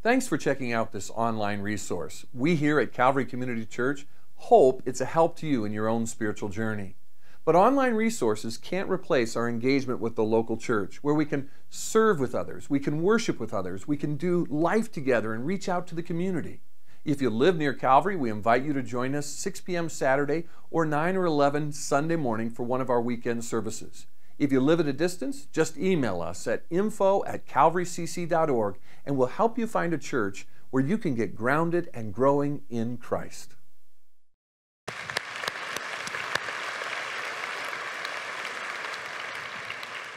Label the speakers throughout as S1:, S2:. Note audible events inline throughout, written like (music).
S1: Thanks for checking out this online resource. We here at Calvary Community Church hope it's a help to you in your own spiritual journey. But online resources can't replace our engagement with the local church, where we can serve with others, we can worship with others, we can do life together and reach out to the community. If you live near Calvary, we invite you to join us 6 p.m. Saturday or 9 or 11 Sunday morning for one of our weekend services. If you live at a distance, just email us at info at calvarycc.org and we'll help you find a church where you can get grounded and growing in Christ.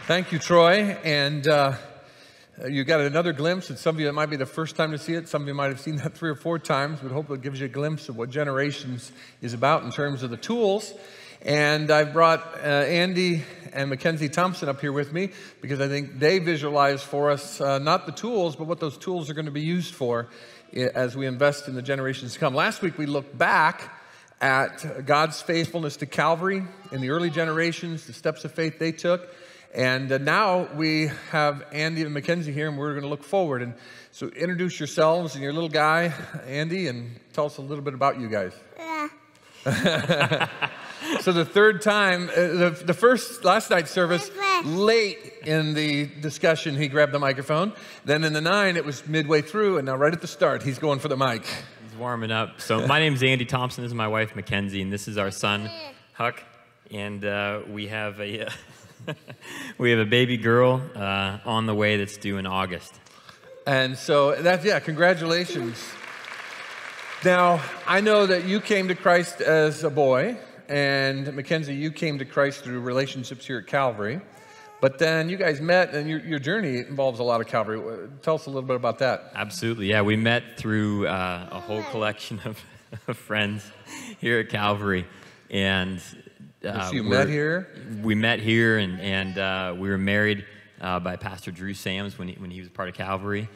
S1: Thank you, Troy. And uh, you got another glimpse, and some of you, it might be the first time to see it. Some of you might have seen that three or four times, but hopefully it gives you a glimpse of what Generations is about in terms of the tools. And I've brought uh, Andy and Mackenzie Thompson up here with me because I think they visualize for us uh, not the tools, but what those tools are going to be used for as we invest in the generations to come. Last week we looked back at God's faithfulness to Calvary in the early generations, the steps of faith they took. And uh, now we have Andy and Mackenzie here, and we're going to look forward. And so introduce yourselves and your little guy, Andy, and tell us a little bit about you guys. Yeah. (laughs) so the third time, uh, the, the first last night's service, late in the discussion, he grabbed the microphone. Then in the nine, it was midway through, and now right at the start, he's going for the mic.
S2: He's warming up. So my (laughs) name is Andy Thompson. This is my wife Mackenzie, and this is our son Huck. And uh, we have a (laughs) we have a baby girl uh, on the way that's due in August.
S1: And so that's yeah, congratulations. Now I know that you came to Christ as a boy. And Mackenzie, you came to Christ through relationships here at Calvary. But then you guys met, and your, your journey involves a lot of Calvary. Tell us a little bit about that.
S2: Absolutely. Yeah, we met through uh, a whole collection of, (laughs) of, friends here at Calvary. And
S1: uh, so you met here?
S2: We met here, and, and uh, we were married uh, by Pastor Drew Sams when he, when he was part of Calvary.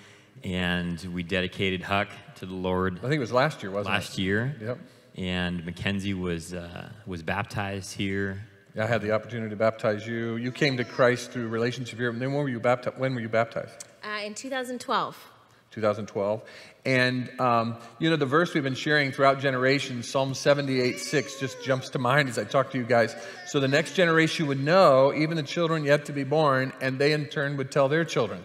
S2: And we dedicated Huck to the Lord.
S1: I think it was last year, wasn't
S2: last
S1: it?
S2: Last year.
S1: Yep
S2: and Mackenzie was uh, was baptized here.
S1: Yeah, I had the opportunity to baptize you. You came to Christ through relationship here. Then when were you baptized? When were you baptized?
S3: Uh, in 2012.
S1: 2012. And, um, you know, the verse we've been sharing throughout generations, Psalm 78 6, just jumps to mind as I talk to you guys. So the next generation would know, even the children yet to be born, and they in turn would tell their children.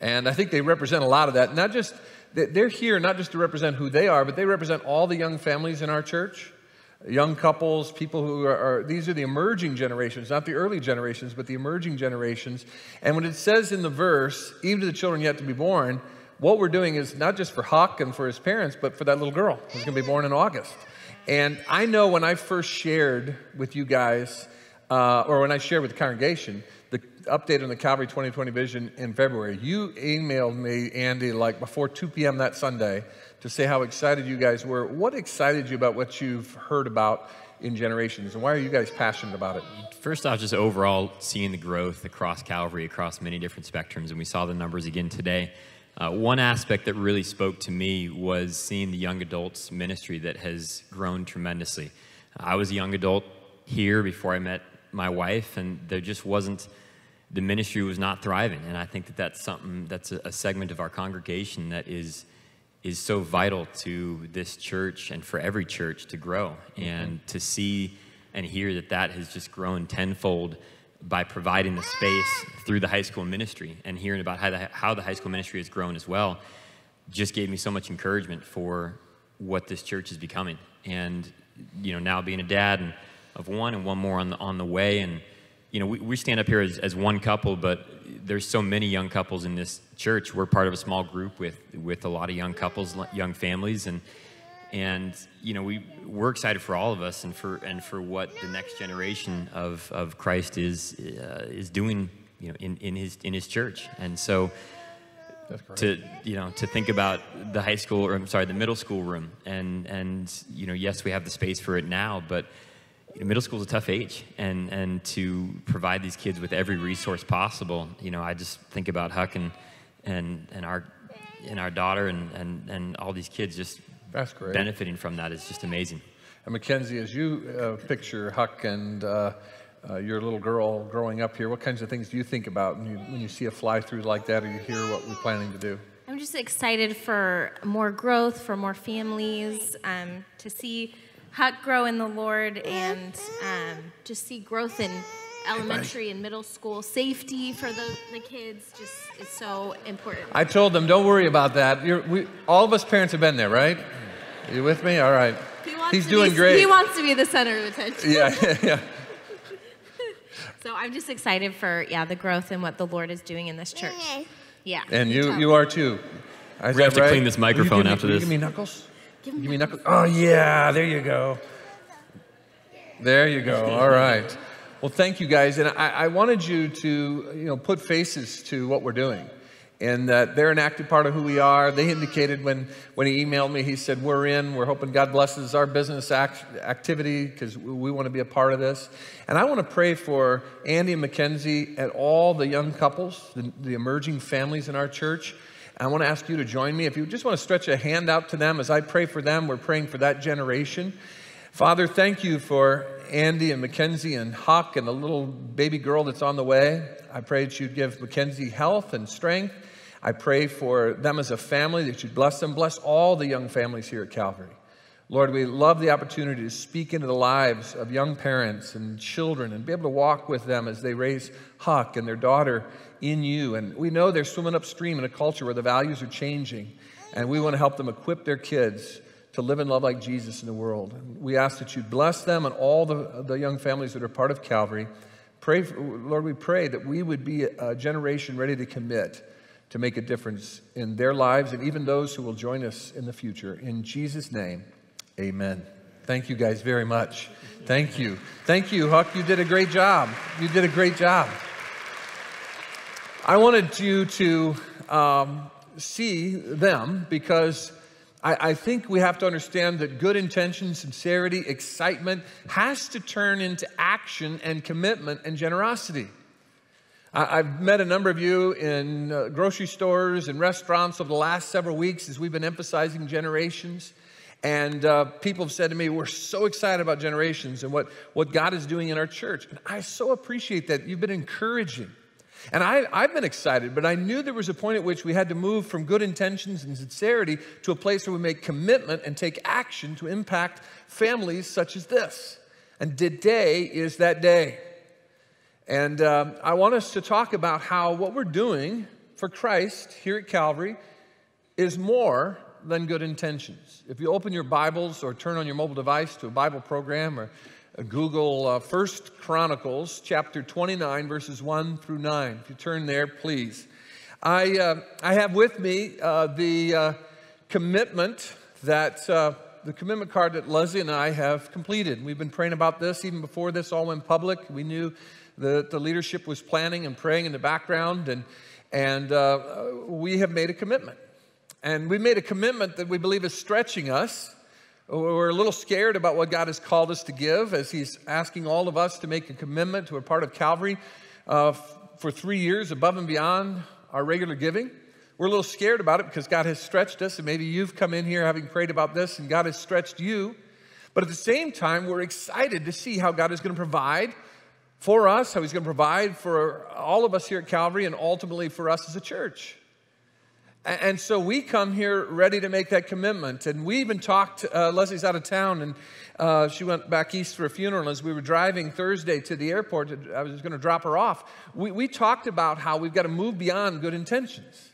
S1: And I think they represent a lot of that. Not just they're here not just to represent who they are, but they represent all the young families in our church, young couples, people who are, are, these are the emerging generations, not the early generations, but the emerging generations. And when it says in the verse, even to the children yet to be born, what we're doing is not just for Huck and for his parents, but for that little girl who's going to be born in August. And I know when I first shared with you guys, uh, or when I shared with the congregation, update on the Calvary 2020 vision in February. You emailed me, Andy, like before 2 p.m. that Sunday to say how excited you guys were. What excited you about what you've heard about in generations, and why are you guys passionate about it?
S2: First off, just overall seeing the growth across Calvary, across many different spectrums, and we saw the numbers again today. Uh, one aspect that really spoke to me was seeing the young adults ministry that has grown tremendously. I was a young adult here before I met my wife, and there just wasn't the ministry was not thriving. And I think that that's something that's a, a, segment of our congregation that is is so vital to this church and for every church to grow mm-hmm. and to see and hear that that has just grown tenfold by providing the space through the high school ministry and hearing about how the, how the high school ministry has grown as well just gave me so much encouragement for what this church is becoming and you know now being a dad and of one and one more on the on the way and you know, we, we stand up here as, as one couple, but there's so many young couples in this church. We're part of a small group with, with a lot of young couples, young families, and and you know we we're excited for all of us and for and for what the next generation of, of Christ is uh, is doing you know in, in his in his church and so to you know to think about the high school or I'm sorry the middle school room and and you know yes we have the space for it now but you know, middle school is a tough age, and and to provide these kids with every resource possible, you know, I just think about Huck and and and our and our daughter and and and all these kids just benefiting from that is just amazing.
S1: And Mackenzie, as you uh, picture Huck and uh, uh, your little girl growing up here, what kinds of things do you think about when you when you see a fly through like that, or you hear what we're planning to do?
S3: I'm just excited for more growth, for more families, um, to see Huck grow in the Lord, and um, just see growth in elementary and middle school. Safety for the, the kids just is so important.
S1: I told them, don't worry about that. You're, we, all of us parents have been there, right? You with me? All right.
S3: He wants
S1: He's
S3: to
S1: doing
S3: be,
S1: great.
S3: He wants to be the center of attention.
S1: Yeah, yeah. yeah. (laughs)
S3: So I'm just excited for yeah the growth and what the Lord is doing in this church. Yeah.
S1: And you, you are too. Is
S2: We have
S1: that
S2: to clean
S1: right?
S2: this
S1: Will you
S2: microphone
S1: give me-
S2: after this.
S1: Give me knuckles.
S3: Give
S1: me knuckles. Oh yeah, there you go. There you go. All right. Well, thank you guys, and I, I wanted you to you know put faces to what we're doing, and that they're an active part of who we are. They indicated when when he emailed me, he said we're in. We're hoping God blesses our business act, activity because we, we want to be a part of this. And I want to pray for Andy and Mackenzie and all the young couples, the, the emerging families in our church. I want to ask you to join me. If you just want to stretch a hand out to them as I pray for them, we're praying for that generation. Father, thank you for Andy and Mackenzie and Huck and the little baby girl that's on the way. I pray that you'd give Mackenzie health and strength. I pray for them as a family that you'd bless them. Bless all the young families here at Calvary. Lord, we love the opportunity to speak into the lives of young parents and children and be able to walk with them as they raise Huck and their daughter in you. And we know they're swimming upstream in a culture where the values are changing, and we want to help them equip their kids to live and love like Jesus in the world. We ask that you bless them and all the, the young families that are part of Calvary. Pray, for, Lord, we pray that we would be a generation ready to commit to make a difference in their lives and even those who will join us in the future. In Jesus' name, amen. Thank you guys very much. Thank you. Thank you, Huck. You did a great job. You did a great job. I wanted you to um, see them because I, I think we have to understand that good intention, sincerity, excitement has to turn into action and commitment and generosity. I- I've met a number of you in uh, grocery stores and restaurants over the last several weeks as we've been emphasizing generations. And uh, people have said to me, We're so excited about generations and what, what God is doing in our church. And I so appreciate that. You've been encouraging. And I, I've been excited, but I knew there was a point at which we had to move from good intentions and sincerity to a place where we make commitment and take action to impact families such as this. And today is that day. And um, I want us to talk about how what we're doing for Christ here at Calvary is more than good intentions. If you open your Bibles or turn on your mobile device to a Bible program or Google uh, First Chronicles chapter 29, verses 1 through 9. If you turn there, please. I, uh, I have with me uh, the uh, commitment that uh, the commitment card that Leslie and I have completed. We've been praying about this even before this all went public. We knew that the leadership was planning and praying in the background, and, and uh, we have made a commitment. And we made a commitment that we believe is stretching us. We're a little scared about what God has called us to give as He's asking all of us to make a commitment to a part of Calvary uh, for three years above and beyond our regular giving. We're a little scared about it because God has stretched us, and maybe you've come in here having prayed about this and God has stretched you. But at the same time, we're excited to see how God is going to provide for us, how He's going to provide for all of us here at Calvary, and ultimately for us as a church. And so we come here ready to make that commitment. And we even talked, uh, Leslie's out of town and uh, she went back east for a funeral. As we were driving Thursday to the airport, I was going to drop her off. We, we talked about how we've got to move beyond good intentions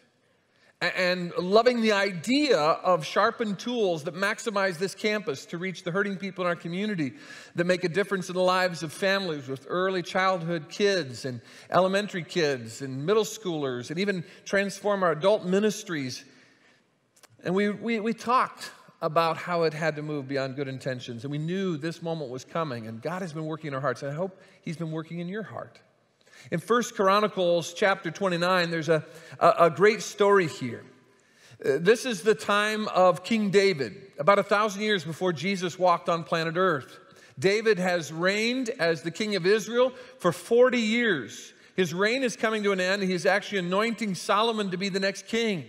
S1: and loving the idea of sharpened tools that maximize this campus to reach the hurting people in our community, that make a difference in the lives of families with early childhood kids and elementary kids and middle schoolers, and even transform our adult ministries. And we, we, we talked about how it had to move beyond good intentions, and we knew this moment was coming, and God has been working in our hearts, and I hope He's been working in your heart. In First Chronicles chapter 29, there's a, a, a great story here. Uh, This is the time of King David, about a thousand years before Jesus walked on planet Earth. David has reigned as the king of Israel for 40 years. His reign is coming to an end. He's actually anointing Solomon to be the next king.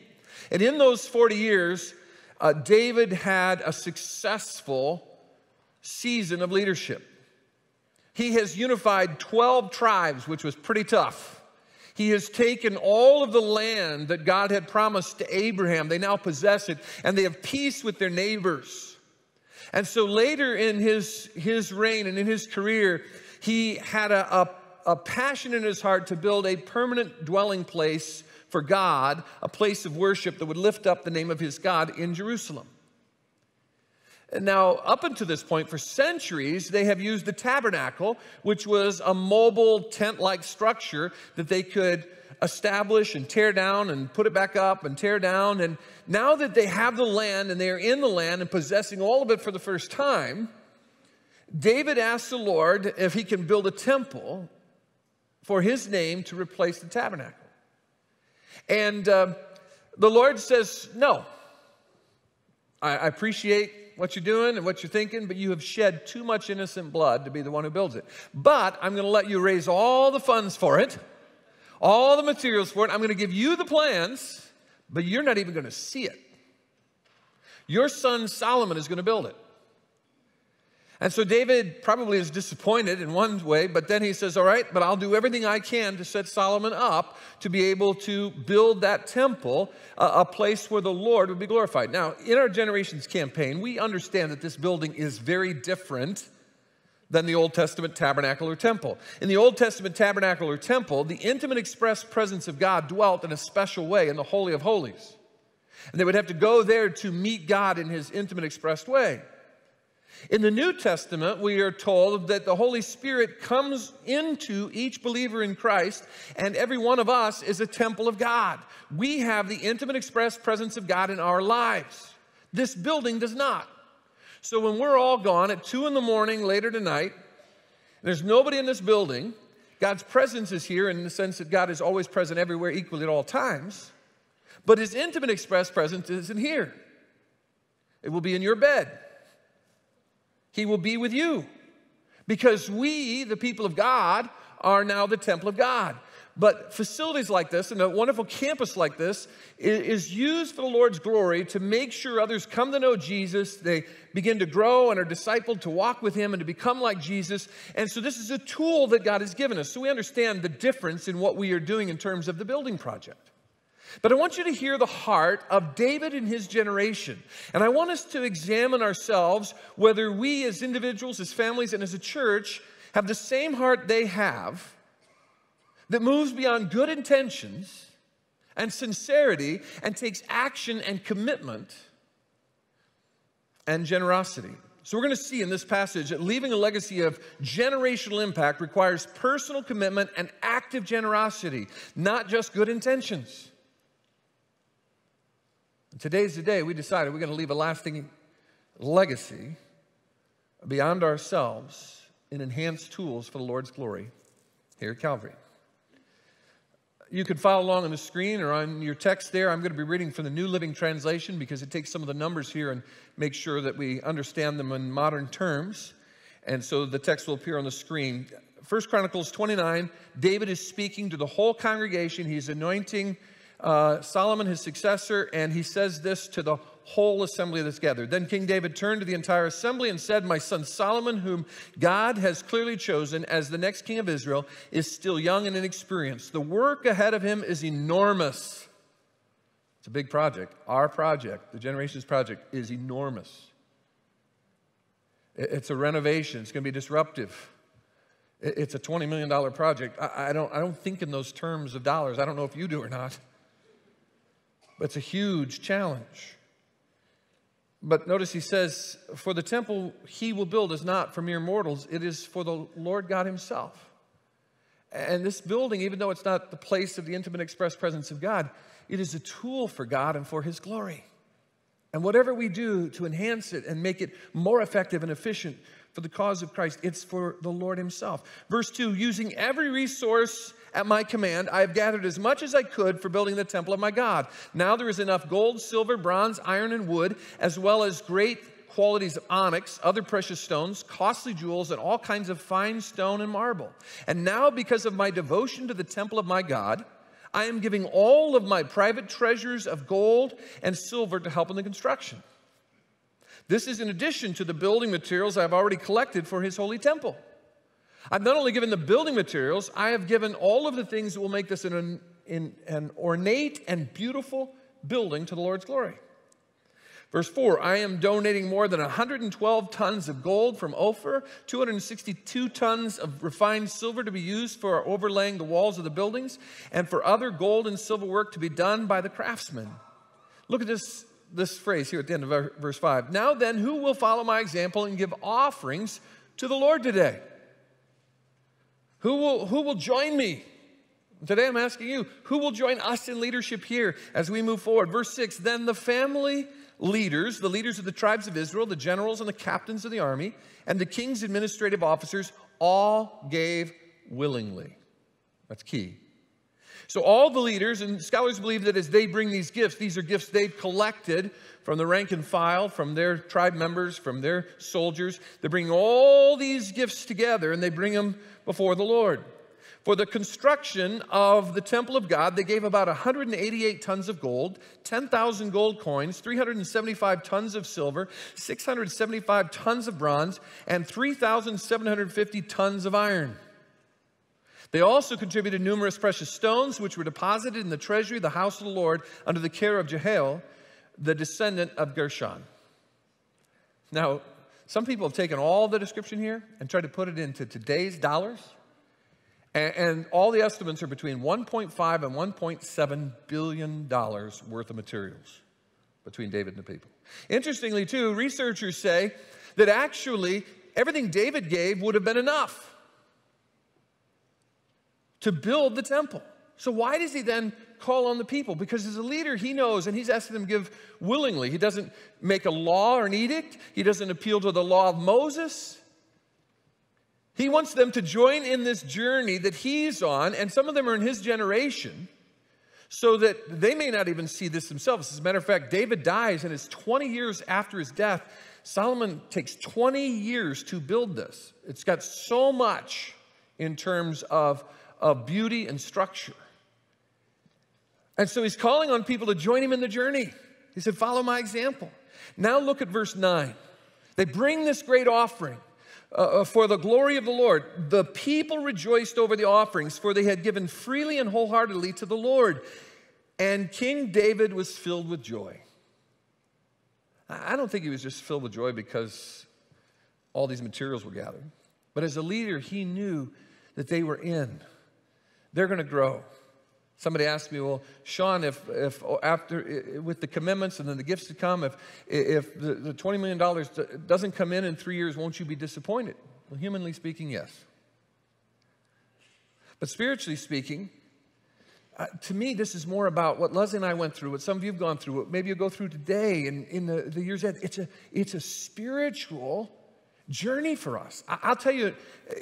S1: And in those 40 years, uh, David had a successful season of leadership. He has unified 12 tribes, which was pretty tough. He has taken all of the land that God had promised to Abraham. They now possess it, and they have peace with their neighbors. And so later in his, his reign and in his career, he had a, a, a passion in his heart to build a permanent dwelling place for God, a place of worship that would lift up the name of his God in Jerusalem. Now, up until this point, for centuries, they have used the tabernacle, which was a mobile tent like structure that they could establish and tear down and put it back up and tear down. And now that they have the land and they are in the land and possessing all of it for the first time, David asks the Lord if he can build a temple for his name to replace the tabernacle. And uh, the Lord says, No. I, I appreciate what you're doing and what you're thinking, but you have shed too much innocent blood to be the one who builds it. But I'm going to let you raise all the funds for it, all the materials for it. I'm going to give you the plans, but you're not even going to see it. Your son Solomon is going to build it. And so David probably is disappointed in one way, but then he says, All right, but I'll do everything I can to set Solomon up to be able to build that temple, a place where the Lord would be glorified. Now, in our Generations campaign, we understand that this building is very different than the Old Testament tabernacle or temple. In the Old Testament tabernacle or temple, the intimate express presence of God dwelt in a special way in the Holy of Holies. And they would have to go there to meet God in his intimate expressed way. In the New Testament, we are told that the Holy Spirit comes into each believer in Christ, and every one of us is a temple of God. We have the intimate express presence of God in our lives. This building does not. So when we're all gone at two in the morning later tonight, there's nobody in this building, God's presence is here in the sense that God is always present everywhere equally at all times, but his intimate express presence isn't here. It will be in your bed. He will be with you. Because we, the people of God, are now the temple of God. But facilities like this and a wonderful campus like this is used for the Lord's glory to make sure others come to know Jesus. They begin to grow and are discipled to walk with Him and to become like Jesus. And so, this is a tool that God has given us. So, we understand the difference in what we are doing in terms of the building project. But I want you to hear the heart of David and his generation. And I want us to examine ourselves whether we as individuals, as families, and as a church have the same heart they have that moves beyond good intentions and sincerity and takes action and commitment and generosity. So, we're going to see in this passage that leaving a legacy of generational impact requires personal commitment and active generosity, not just good intentions. Today's the day we decided we're going to leave a lasting legacy beyond ourselves in enhanced tools for the Lord's glory here at Calvary. You can follow along on the screen or on your text there. I'm going to be reading from the New Living Translation because it takes some of the numbers here and makes sure that we understand them in modern terms. And so the text will appear on the screen. First Chronicles 29, David is speaking to the whole congregation. He's anointing uh, Solomon, his successor, and he says this to the whole assembly that's gathered. Then King David turned to the entire assembly and said, My son Solomon, whom God has clearly chosen as the next king of Israel, is still young and inexperienced. The work ahead of him is enormous. It's a big project. Our project, the Generations Project, is enormous. It's a renovation, it's going to be disruptive. It's a $20 million project. I don't, I don't think in those terms of dollars. I don't know if you do or not. It's a huge challenge. But notice he says, For the temple he will build is not for mere mortals, it is for the Lord God himself. And this building, even though it's not the place of the intimate express presence of God, it is a tool for God and for his glory. And whatever we do to enhance it and make it more effective and efficient for the cause of Christ, it's for the Lord himself. Verse 2 using every resource at my command, I have gathered as much as I could for building the temple of my God. Now there is enough gold, silver, bronze, iron, and wood, as well as great qualities of onyx, other precious stones, costly jewels, and all kinds of fine stone and marble. And now, because of my devotion to the temple of my God, I am giving all of my private treasures of gold and silver to help in the construction. This is in addition to the building materials I've already collected for his holy temple. I've not only given the building materials, I have given all of the things that will make this an, an, an ornate and beautiful building to the Lord's glory. Verse 4 I am donating more than 112 tons of gold from Ophir, 262 tons of refined silver to be used for overlaying the walls of the buildings, and for other gold and silver work to be done by the craftsmen. Look at this, this phrase here at the end of verse 5. Now then, who will follow my example and give offerings to the Lord today? Who will, who will join me? Today I'm asking you, who will join us in leadership here as we move forward? Verse 6 Then the family leaders, the leaders of the tribes of Israel, the generals and the captains of the army, and the king's administrative officers all gave willingly. That's key. So, all the leaders, and scholars believe that as they bring these gifts, these are gifts they've collected from the rank and file, from their tribe members, from their soldiers. They bring all these gifts together and they bring them before the Lord. For the construction of the temple of God, they gave about 188 tons of gold, 10,000 gold coins, 375 tons of silver, 675 tons of bronze, and 3,750 tons of iron. They also contributed numerous precious stones, which were deposited in the treasury of the house of the Lord under the care of Jehiel, the descendant of Gershon. Now, some people have taken all the description here and tried to put it into today's dollars. And, and all the estimates are between 1.5 and 1.7 billion dollars worth of materials between David and the people. Interestingly, too, researchers say that actually everything David gave would have been enough to build the temple. So, why does he then call on the people? Because as a leader, he knows and he's asking them to give willingly. He doesn't make a law or an edict, he doesn't appeal to the law of Moses. He wants them to join in this journey that he's on, and some of them are in his generation, so that they may not even see this themselves. As a matter of fact, David dies, and it's 20 years after his death. Solomon takes 20 years to build this. It's got so much in terms of, of beauty and structure. And so he's calling on people to join him in the journey. He said, Follow my example. Now look at verse 9. They bring this great offering. Uh, uh, for the glory of the Lord. The people rejoiced over the offerings, for they had given freely and wholeheartedly to the Lord. And King David was filled with joy. I don't think he was just filled with joy because all these materials were gathered, but as a leader, he knew that they were in. They're going to grow. Somebody asked me, well, Shawn, if, if after, with the commitments and then the gifts to come, if, if the, the $20 million doesn't come in in three years, won't you be disappointed? Well, humanly speaking, yes. But spiritually speaking, uh, to me, this is more about what Leslie and I went through, what some of you have gone through, what maybe you'll go through today and in the, the years ahead. It's a, it's a spiritual journey for us. I'll tell you,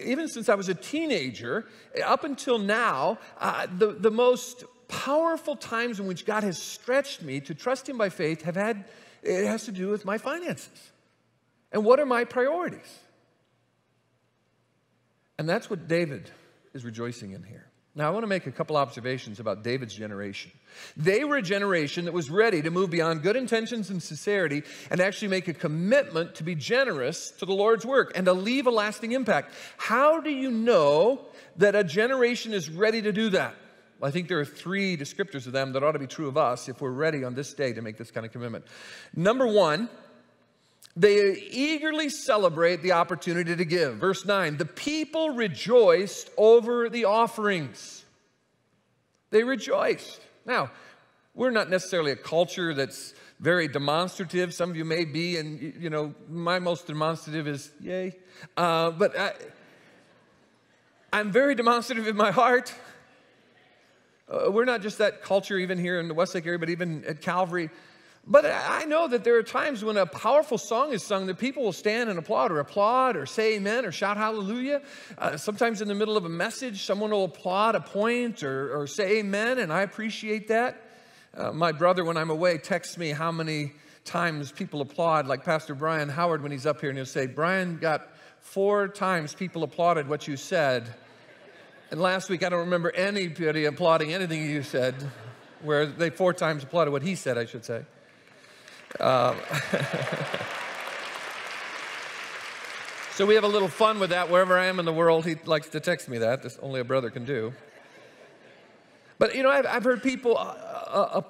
S1: even since I was a teenager, up until now, uh, the, the most powerful times in which God has stretched me to trust Him by faith have had, it has to do with my finances. And what are my priorities? And that's what David is rejoicing in here. Now, I want to make a couple observations about David's generation. They were a generation that was ready to move beyond good intentions and sincerity and actually make a commitment to be generous to the Lord's work and to leave a lasting impact. How do you know that a generation is ready to do that? Well, I think there are three descriptors of them that ought to be true of us if we're ready on this day to make this kind of commitment. Number one, they eagerly celebrate the opportunity to give. Verse 9 the people rejoiced over the offerings. They rejoiced. Now, we're not necessarily a culture that's very demonstrative. Some of you may be, and you know, my most demonstrative is yay. Uh, but I, I'm very demonstrative in my heart. Uh, we're not just that culture, even here in the Westlake area, but even at Calvary. But I know that there are times when a powerful song is sung that people will stand and applaud or applaud or say amen or shout hallelujah. Uh, sometimes in the middle of a message, someone will applaud a point or, or say amen, and I appreciate that. Uh, my brother, when I'm away, texts me how many times people applaud, like Pastor Brian Howard when he's up here, and he'll say, Brian got four times people applauded what you said. And last week, I don't remember anybody applauding anything you said, where they four times applauded what he said, I should say. Um, (laughs) So we have a little fun with that wherever I am in the world. He likes to text me that. This only a brother can do. But you know, I've, I've heard people uh, uh,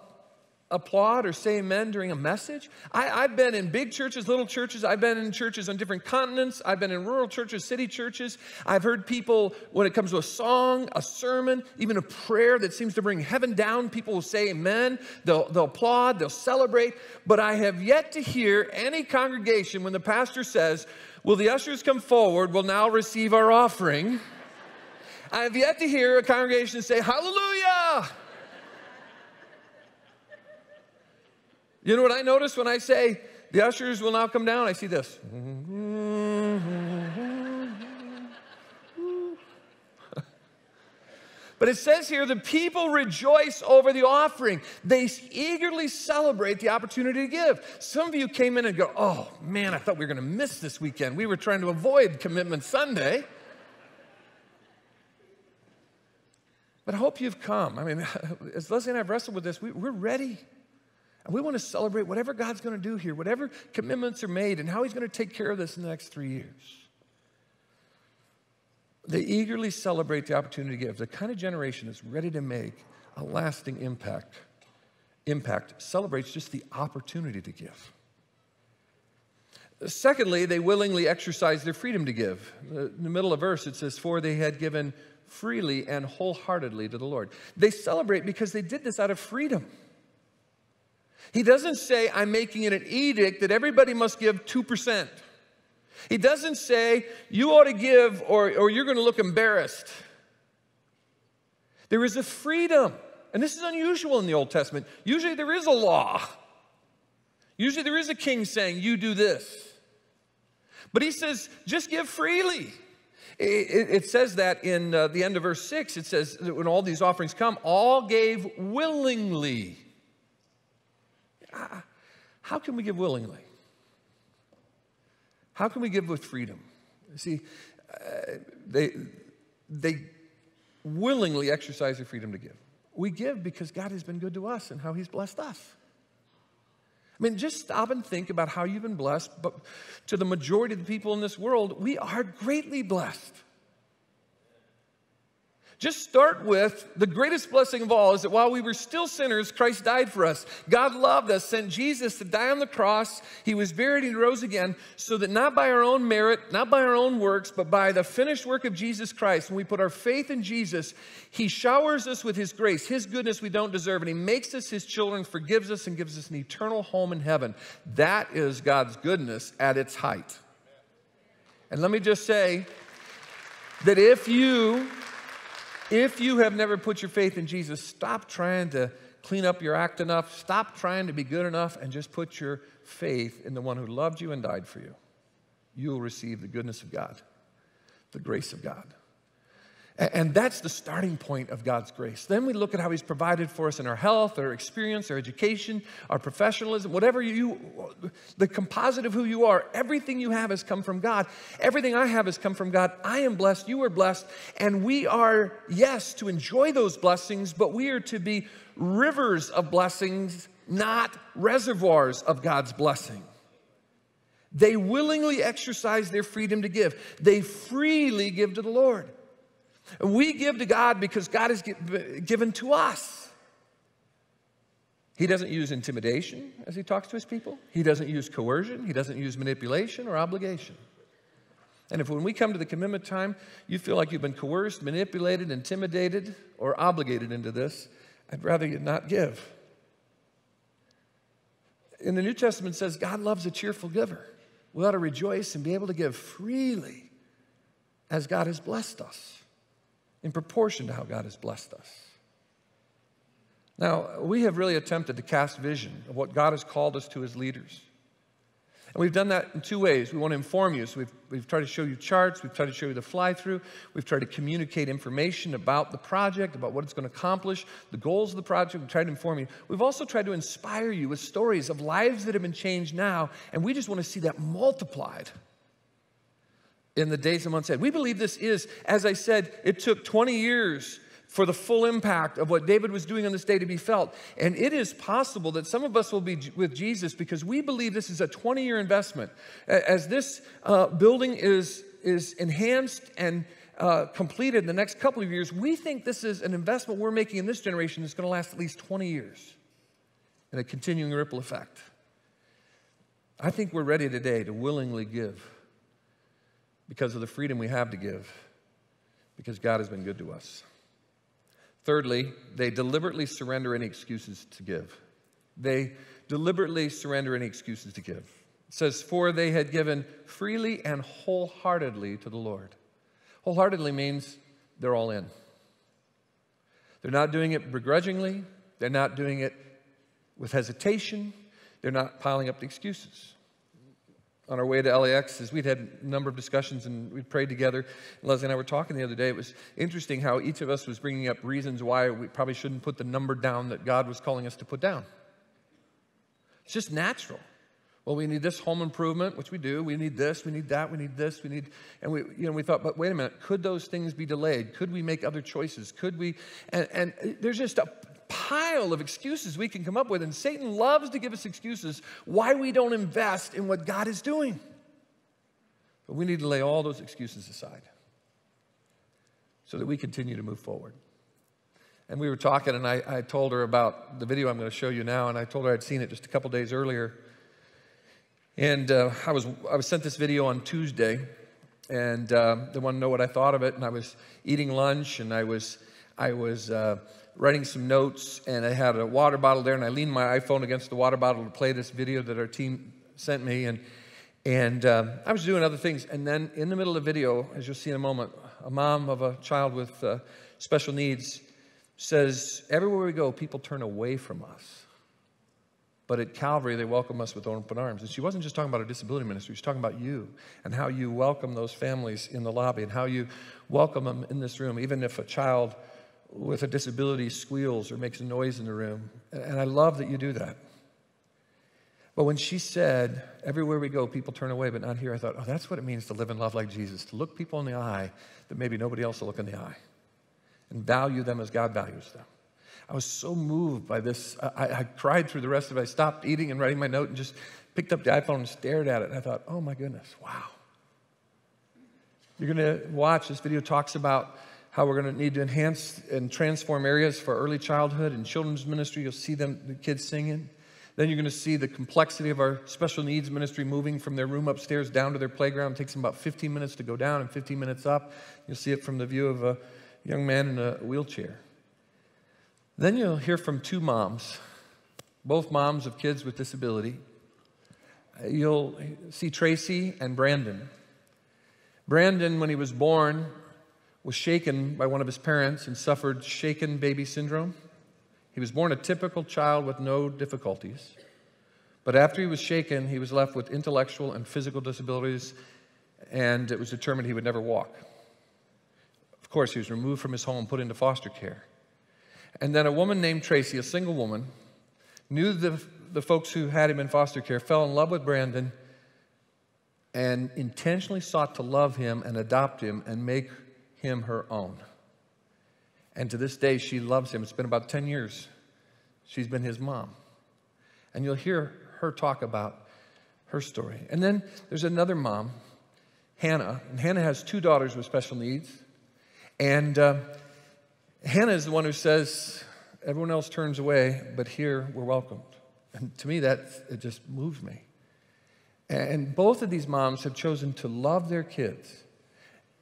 S1: applaud or say amen during a message. I, have been in big churches, little churches. I've been in churches on different continents. I've been in rural churches, city churches. I've heard people, when it comes to a song, a sermon, even a prayer that seems to bring heaven down, people will say amen. They'll, they'll applaud, they'll celebrate. But I have yet to hear any congregation when the pastor says, Will the ushers come forward? We'll now receive our offering. (laughs) I have yet to hear a congregation say, Hallelujah! You know what I notice when I say, the ushers will now come down? I see this. But it says here the people rejoice over the offering. They eagerly celebrate the opportunity to give. Some of you came in and go, Oh man, I thought we were going to miss this weekend. We were trying to avoid Commitment Sunday. But I hope you've come. I mean, (laughs) as Leslie and I have wrestled with this, we, we're ready. And we want to celebrate whatever God's going to do here, whatever commitments are made, and how He's going to take care of this in the next three years. They eagerly celebrate the opportunity to give. The kind of generation that's ready to make a lasting impact. Impact celebrates just the opportunity to give. Secondly, they willingly exercise their freedom to give. In the middle of verse, it says, For they had given freely and wholeheartedly to the Lord. They celebrate because they did this out of freedom. He doesn't say, I'm making it an edict that everybody must give 2%. He doesn't say, you ought to give or, or you're going to look embarrassed. There is a freedom. And this is unusual in the Old Testament. Usually there is a law. Usually there is a king saying, you do this. But he says, just give freely. It, it says that in uh, the end of verse 6. It says that when all these offerings come, all gave willingly. How can we give willingly? How can we give with freedom? See, uh, they, they willingly exercise their freedom to give. We give because God has been good to us and how He's blessed us. I mean, just stop and think about how you've been blessed. But to the majority of the people in this world, we are greatly blessed. Just start with the greatest blessing of all is that while we were still sinners, Christ died for us. God loved us, sent Jesus to die on the cross. He was buried and rose again, so that not by our own merit, not by our own works, but by the finished work of Jesus Christ, when we put our faith in Jesus, He showers us with His grace, His goodness we don't deserve, and He makes us His children, forgives us, and gives us an eternal home in heaven. That is God's goodness at its height. And let me just say that if you if you have never put your faith in Jesus, stop trying to clean up your act enough. Stop trying to be good enough and just put your faith in the one who loved you and died for you. You will receive the goodness of God, the grace of God. And that's the starting point of God's grace. Then we look at how He's provided for us in our health, our experience, our education, our professionalism, whatever you, the composite of who you are, everything you have has come from God. Everything I have has come from God. I am blessed, you are blessed, and we are, yes, to enjoy those blessings, but we are to be rivers of blessings, not reservoirs of God's blessing. They willingly exercise their freedom to give, they freely give to the Lord. We give to God because God has given to us. He doesn't use intimidation as he talks to his people. He doesn't use coercion. He doesn't use manipulation or obligation. And if when we come to the commitment time, you feel like you've been coerced, manipulated, intimidated, or obligated into this, I'd rather you not give. In the New Testament says God loves a cheerful giver. We ought to rejoice and be able to give freely as God has blessed us in proportion to how God has blessed us. Now, we have really attempted to cast vision of what God has called us to as leaders. And we've done that in two ways. We want to inform you. So we've, we've tried to show you charts, we've tried to show you the fly through, we've tried to communicate information about the project, about what it's going to accomplish, the goals of the project. We've tried to inform you. We've also tried to inspire you with stories of lives that have been changed now, and we just want to see that multiplied in the days and months ahead. We believe this is, as I said, it took 20 years for the full impact of what David was doing on this day to be felt. And it is possible that some of us will be with Jesus because we believe this is a 20 year investment. As this uh, building is, is enhanced and uh, completed in the next couple of years, we think this is an investment we're making in this generation that's going to last at least 20 years and a continuing ripple effect. I think we're ready today to willingly give because of the freedom we have to give, because God has been good to us. Thirdly, they deliberately surrender any excuses to give. They deliberately surrender any excuses to give. It says, For they had given freely and wholeheartedly to the Lord. Wholeheartedly means they're all in. They're not doing it begrudgingly, they're not doing it with hesitation, they're not piling up the excuses. On our way to LAX, as we'd had a number of discussions and we'd prayed together, Leslie and I were talking the other day. It was interesting how each of us was bringing up reasons why we probably shouldn't put the number down that God was calling us to put down. It's just natural. Well, we need this home improvement, which we do. We need this, we need that, we need this, we need, and we, you know, we thought, but wait a minute, could those things be delayed? Could we make other choices? Could we, and, and there's just a pile of excuses we can come up with, and Satan loves to give us excuses why we don't invest in what God is doing. But we need to lay all those excuses aside so that we continue to move forward. And we were talking, and I, I told her about the video I'm going to show you now, and I told her I'd seen it just a couple days earlier. And uh, I, was, I was sent this video on Tuesday, and uh, they want to know what I thought of it. And I was eating lunch, and I was, I was uh, writing some notes, and I had a water bottle there, and I leaned my iPhone against the water bottle to play this video that our team sent me. And, and um, I was doing other things. And then in the middle of the video, as you'll see in a moment, a mom of a child with uh, special needs says, Everywhere we go, people turn away from us. But at Calvary, they welcome us with open arms. And she wasn't just talking about a disability ministry, she's talking about you and how you welcome those families in the lobby and how you welcome them in this room, even if a child with a disability squeals or makes a noise in the room. And I love that you do that. But when she said, everywhere we go, people turn away, but not here, I thought, oh, that's what it means to live and love like Jesus, to look people in the eye that maybe nobody else will look in the eye and value them as God values them. I was so moved by this. I, I, cried through the rest of it. I stopped eating and writing my note and just picked up the iPhone and stared at it. And I thought, oh my goodness, wow. You're going to watch this video talks about how we're going to need to enhance and transform areas for early childhood and children's ministry. You'll see them, the kids singing. Then you're going to see the complexity of our special needs ministry moving from their room upstairs down to their playground. It takes them about 15 minutes to go down and 15 minutes up. You'll see it from the view of a young man in a wheelchair. Then you'll hear from two moms, both moms of kids with disability. You'll see Tracy and Brandon. Brandon, when he was born, was shaken by one of his parents and suffered shaken baby syndrome. He was born a typical child with no difficulties. But after he was shaken, he was left with intellectual and physical disabilities, and it was determined he would never walk. Of course, he was removed from his home, put into foster care. And then a woman named Tracy, a single woman, knew the, the folks who had him in foster care, fell in love with Brandon, and intentionally sought to love him and adopt him and make him her own. And to this day, she loves him. It's been about 10 years. She's been his mom. And you'll hear her talk about her story. And then there's another mom, Hannah. And Hannah has two daughters with special needs. And uh, Hannah is the one who says, everyone else turns away, but here we're welcomed. And to me, that it just moves me. And both of these moms have chosen to love their kids.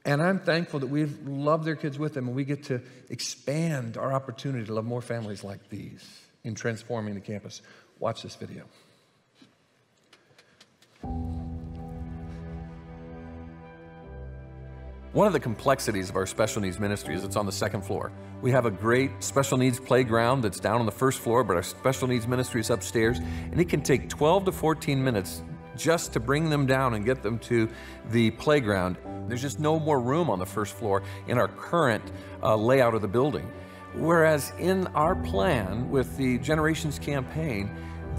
S1: And I'm thankful that we've loved their kids with them and we get to expand our opportunity to love more families like these in transforming the campus. Watch this video.
S4: One of the complexities of our special needs ministry is it's on the second floor. We have a great special needs playground that's down on the first floor, but our special needs ministry is upstairs, and it can take 12 to 14 minutes just to bring them down and get them to the playground. There's just no more room on the first floor in our current uh, layout of the building. Whereas in our plan with the Generations campaign,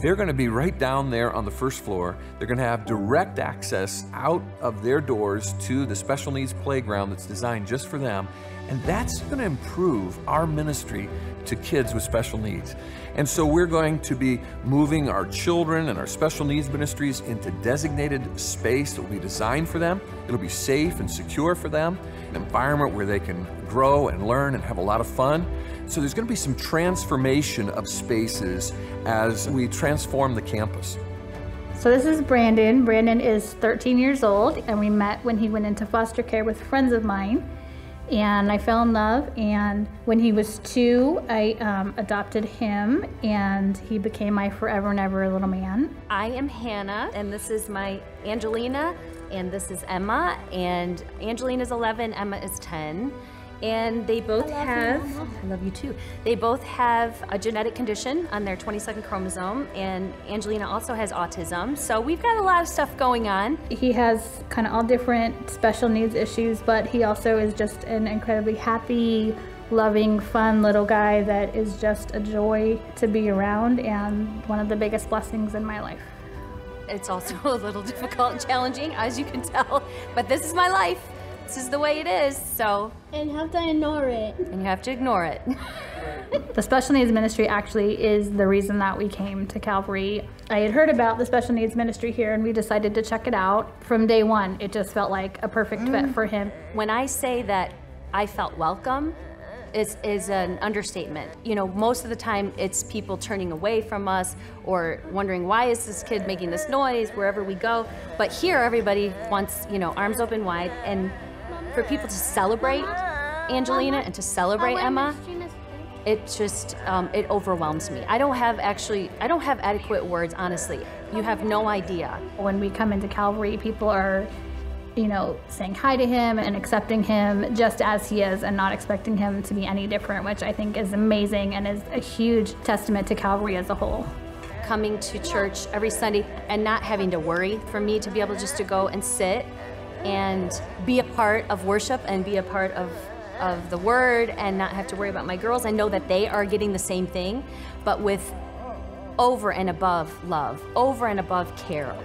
S4: They're going to be right down there on the first floor. They're going to have direct access out of their doors to the special needs playground that's designed just for them. And that's going to improve our ministry to kids with special needs. And so we're going to be moving our children and our special needs ministries into designated space that will be designed for them. It'll be safe and secure for them, an environment where they can grow and learn and have a lot of fun. So there's going to be some transformation of spaces as we transform the campus.
S5: So this is Brandon. Brandon is 13 years old, and we met when he went into foster care with friends of mine and I fell in love. And when he was two, I um, adopted him, and he became my forever and ever little man.
S6: I am Hannah, and this is my Angelina, and this is Emma. And Angelina's 11, Emma is 10 and they both have you, I love you too. They both have a genetic condition on their 22nd chromosome and Angelina also has autism. So we've got a lot of stuff going on.
S5: He has kind of all different special needs issues, but he also is just an incredibly happy, loving, fun little guy that is just a joy to be around and one of the biggest blessings in my life.
S6: It's also (laughs) a little difficult and challenging, as you can tell, but this is my life this is the way it is, so.
S7: And you have to ignore it.
S6: And you have to ignore it. (laughs)
S5: the special needs ministry actually is the reason that we came to Calvary. I had heard about the special needs ministry here and we decided to check it out. From day one, it just felt like a perfect mm. fit for him.
S6: When I say that I felt welcome, is, is an understatement. You know, most of the time it's people turning away from us or wondering why is this kid making this noise wherever we go. But here everybody wants, you know, arms open wide and for people to celebrate Angelina and to celebrate Emma, it just um, it overwhelms me. I don't have actually I don't have adequate words honestly. You have no idea.
S5: When we come into Calvary, people are you know, saying hi to him and accepting him just as he is and not expecting him to be any different, which I think is amazing and is a huge testament to Calvary as a whole.
S6: Coming to church every Sunday and not having to worry for me to be able just to go and sit and be a part of worship and be a part of of the word and not have to worry about my girls. I know that they are getting the same thing, but with over and above love, over and above care.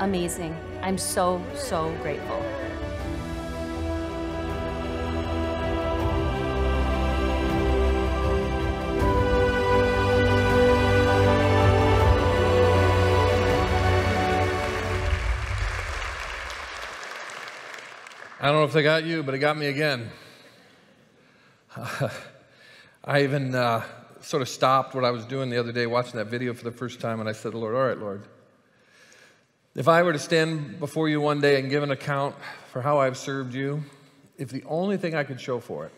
S6: amazing. I'm so, so grateful.
S1: I don't know if they got you, but it got me again. (laughs) I even uh, sort of stopped what I was doing the other day watching that video for the first time, and I said, Lord, all right, Lord. If I were to stand before you one day and give an account for how I've served you, if the only thing I could show for it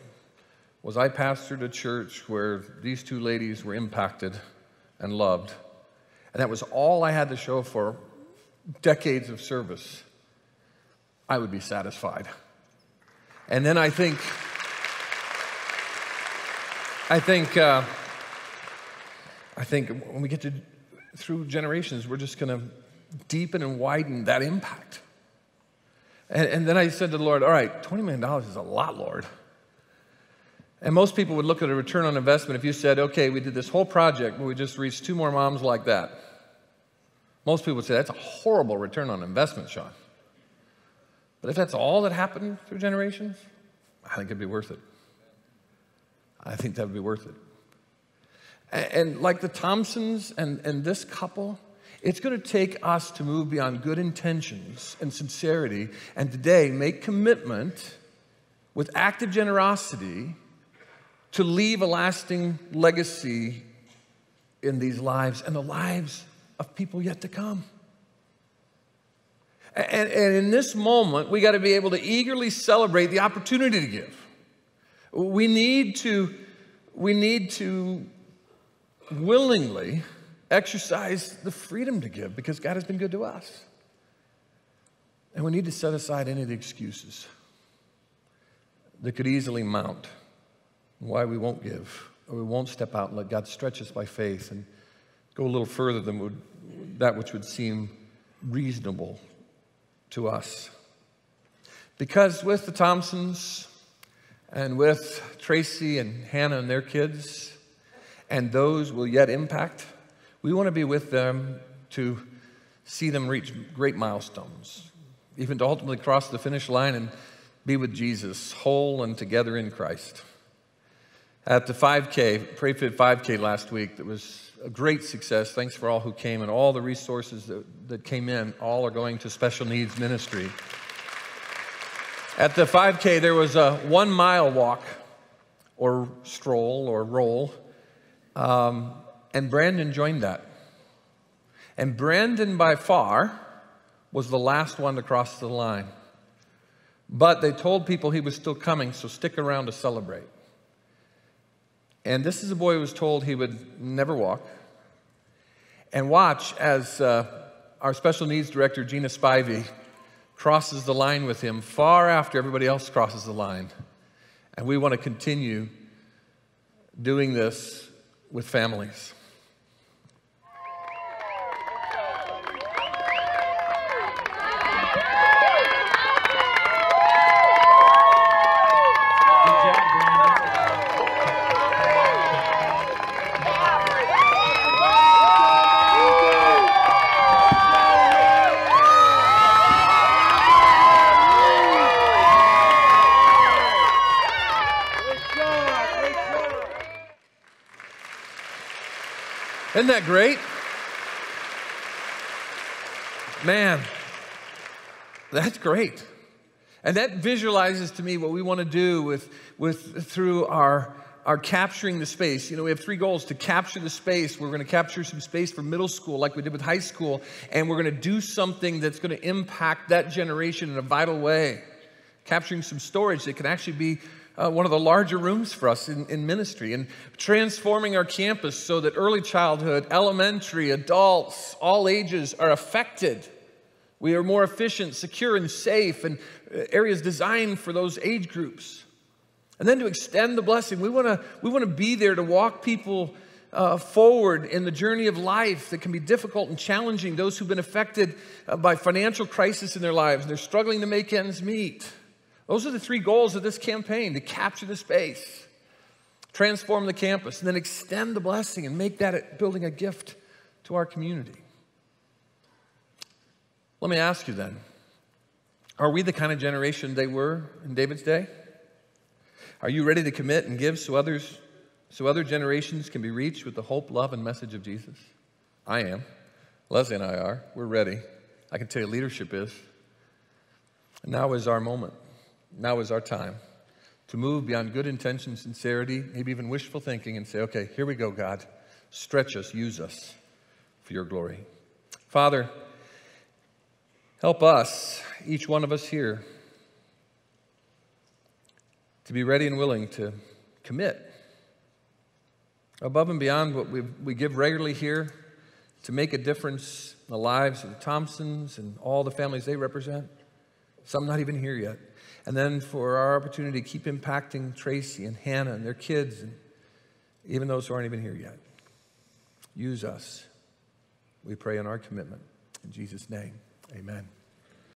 S1: was I pastored a church where these two ladies were impacted and loved, and that was all I had to show for decades of service, I would be satisfied. And then I think, I think, uh, I think when we get to through generations, we're just going to deepen and widen that impact. And, and then I said to the Lord, All right, $20 million is a lot, Lord. And most people would look at a return on investment if you said, okay, we did this whole project, but we just reached two more moms like that. Most people would say, that's a horrible return on investment, Shawn. But if that's all that happened through generations, I think it'd be worth it. I think that would be worth it. And, and like the Thompsons and, and this couple, it's going to take us to move beyond good intentions and sincerity and today make commitment with active generosity to leave a lasting legacy in these lives and the lives of people yet to come. And, and in this moment, we got to be able to eagerly celebrate the opportunity to give. We need to, we need to willingly exercise the freedom to give because God has been good to us. And we need to set aside any of the excuses that could easily mount why we won't give or we won't step out and let God stretch us by faith and go a little further than would, that which would seem reasonable to us. Because with the Thompsons and with Tracy and Hannah and their kids, and those will yet impact, We want to be with them to see them reach great milestones, even to ultimately cross the finish line and be with Jesus, whole and together in Christ. At the 5K, Pray Fit 5K last week, that was a great success. Thanks for all who came and all the resources that, that came in. All are going to special needs ministry. At the 5K, there was a one mile walk or stroll or roll, um, and Brandon joined that. And Brandon, by far, was the last one to cross the line. But they told people he was still coming, so stick around to celebrate. And this is a boy who was told he would never walk. And watch as uh, our special needs director, Gina Spivey, crosses the line with him far after everybody else crosses the line. And we want to continue doing this with families. Isn't that great? Man, that's great. And that visualizes to me what we want to do with, with through our, our capturing the space. You know, we have three goals to capture the space. We're going to capture some space for middle school, like we did with high school, and we're going to do something that's going to impact that generation in a vital way. Capturing some storage that can actually be uh, one of the larger rooms for us in, in ministry and transforming our campus so that early childhood, elementary, adults, all ages are affected. We are more efficient, secure, and safe, and uh, areas designed for those age groups. And then to extend the blessing, we want to we want to be there to walk people uh, forward in the journey of life that can be difficult and challenging. Those who've been affected uh, by financial crisis in their lives, they're struggling to make ends meet. Those are the three goals of this campaign to capture the space, transform the campus, and then extend the blessing and make that building a gift to our community. Let me ask you then are we the kind of generation they were in David's day? Are you ready to commit and give so others so other generations can be reached with the hope, love, and message of Jesus? I am. Leslie and I are. We're ready. I can tell you leadership is. And now is our moment. Now is our time to move beyond good intention, sincerity, maybe even wishful thinking, and say, okay, here we go, God. Stretch us, use us for your glory. Father, help us, each one of us here, to be ready and willing to commit above and beyond what we, we give regularly here to make a difference in the lives of the Thompsons and all the families they represent. Some not even here yet. And then for our opportunity to keep impacting Tracy and Hannah and their kids, and even those who aren't even here yet. Use us. We pray in our commitment. In Jesus' name, amen.